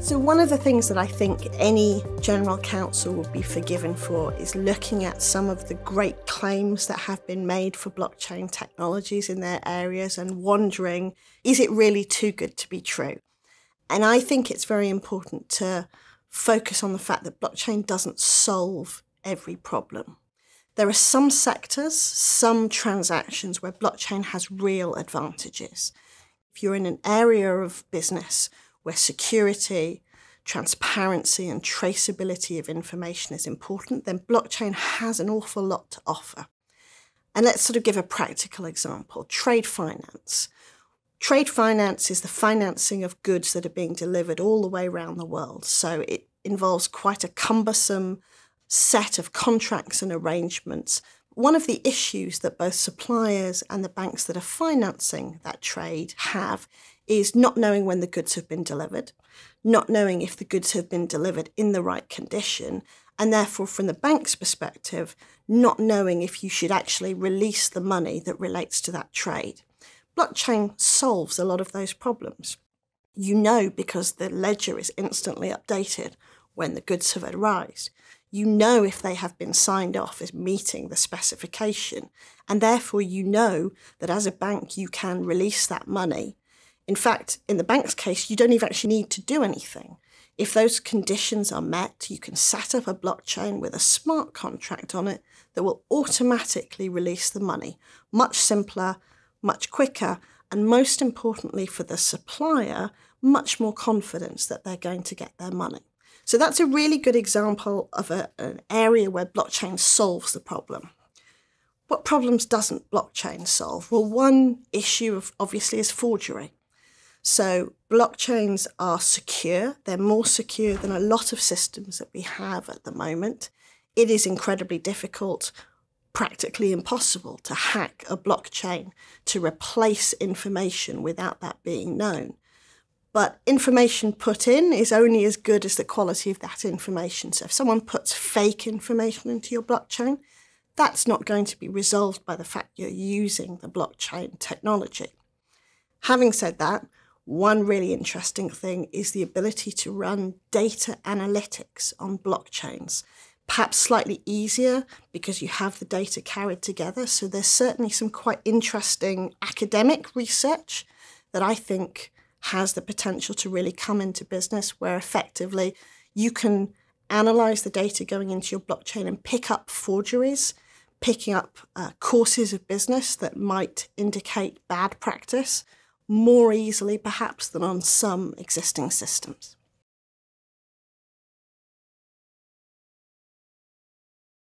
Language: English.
So, one of the things that I think any general counsel would be forgiven for is looking at some of the great claims that have been made for blockchain technologies in their areas and wondering is it really too good to be true? And I think it's very important to focus on the fact that blockchain doesn't solve every problem. There are some sectors, some transactions where blockchain has real advantages. If you're in an area of business where security, transparency, and traceability of information is important, then blockchain has an awful lot to offer. And let's sort of give a practical example trade finance. Trade finance is the financing of goods that are being delivered all the way around the world. So it involves quite a cumbersome set of contracts and arrangements. One of the issues that both suppliers and the banks that are financing that trade have is not knowing when the goods have been delivered, not knowing if the goods have been delivered in the right condition, and therefore, from the bank's perspective, not knowing if you should actually release the money that relates to that trade. Blockchain solves a lot of those problems. You know because the ledger is instantly updated when the goods have arrived you know if they have been signed off as meeting the specification, and therefore you know that as a bank you can release that money. In fact, in the bank's case, you don't even actually need to do anything. If those conditions are met, you can set up a blockchain with a smart contract on it that will automatically release the money. Much simpler, much quicker, and most importantly for the supplier, much more confidence that they're going to get their money. So that's a really good example of a, an area where blockchain solves the problem. What problems doesn't blockchain solve? Well, one issue of, obviously is forgery. So blockchains are secure. They're more secure than a lot of systems that we have at the moment. It is incredibly difficult, practically impossible to hack a blockchain to replace information without that being known. But information put in is only as good as the quality of that information. So if someone puts fake information into your blockchain, that's not going to be resolved by the fact you're using the blockchain technology. Having said that, one really interesting thing is the ability to run data analytics on blockchains. Perhaps slightly easier because you have the data carried together. So there's certainly some quite interesting academic research that I think has the potential to really come into business where effectively you can analyze the data going into your blockchain and pick up forgeries, picking up uh, courses of business that might indicate bad practice more easily, perhaps, than on some existing systems.